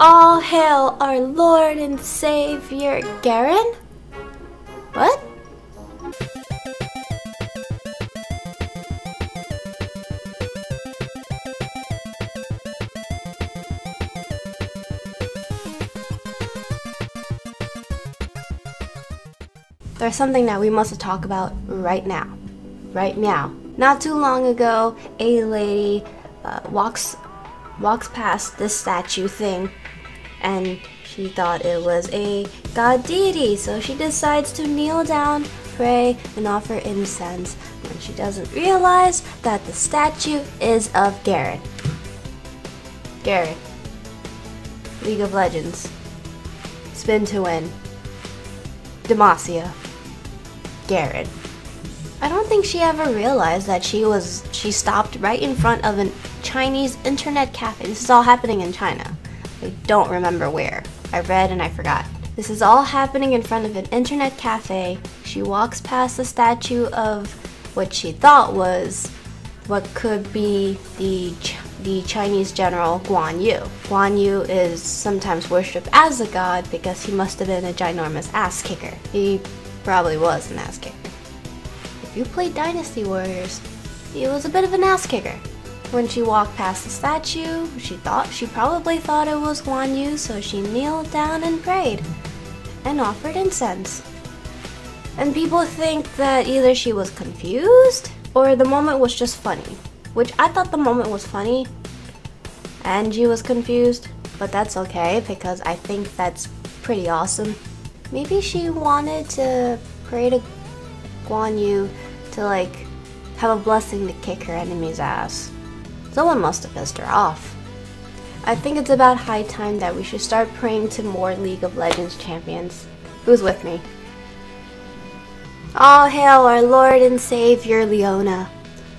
All hail our Lord and Savior Garen? What? There's something that we must talk about right now. Right now. Not too long ago, a lady uh, walks walks past this statue thing and she thought it was a god deity, so she decides to kneel down, pray, and offer incense when she doesn't realize that the statue is of Garen. Garen. League of Legends. Spin to win. Demacia. Garen. I don't think she ever realized that she was she stopped right in front of a Chinese internet cafe. This is all happening in China. I don't remember where. I read and I forgot. This is all happening in front of an internet cafe. She walks past the statue of what she thought was what could be the Ch the Chinese general Guan Yu. Guan Yu is sometimes worshipped as a god because he must have been a ginormous ass kicker. He probably was an ass kicker. You played Dynasty Warriors, he was a bit of an ass kicker. When she walked past the statue, she thought she probably thought it was Guan Yu, so she kneeled down and prayed and offered incense. And people think that either she was confused or the moment was just funny, which I thought the moment was funny. Angie was confused, but that's okay because I think that's pretty awesome. Maybe she wanted to pray to Guan Yu to like have a blessing to kick her enemy's ass. Someone must have pissed her off. I think it's about high time that we should start praying to more League of Legends champions. Who's with me? All hail our Lord and Savior Leona.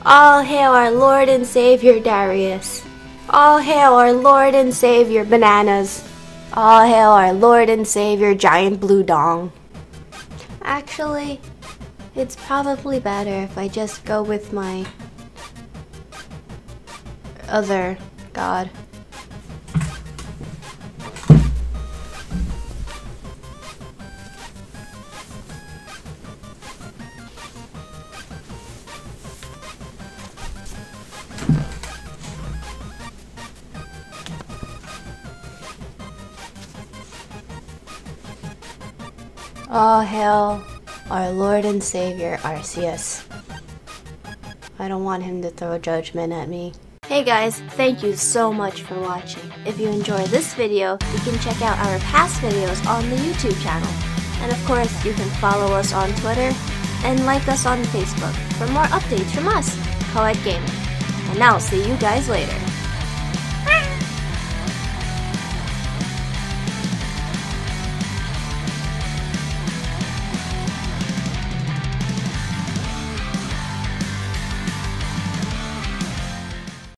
All hail our Lord and Savior Darius. All hail our Lord and Savior Bananas. All hail our Lord and Savior Giant Blue Dong. Actually, it's probably better if I just go with my other god. All hail our Lord and Savior Arceus. I don't want him to throw judgment at me. Hey guys, thank you so much for watching. If you enjoyed this video, you can check out our past videos on the YouTube channel. And of course, you can follow us on Twitter and like us on Facebook for more updates from us, Coed Gaming. And I'll see you guys later.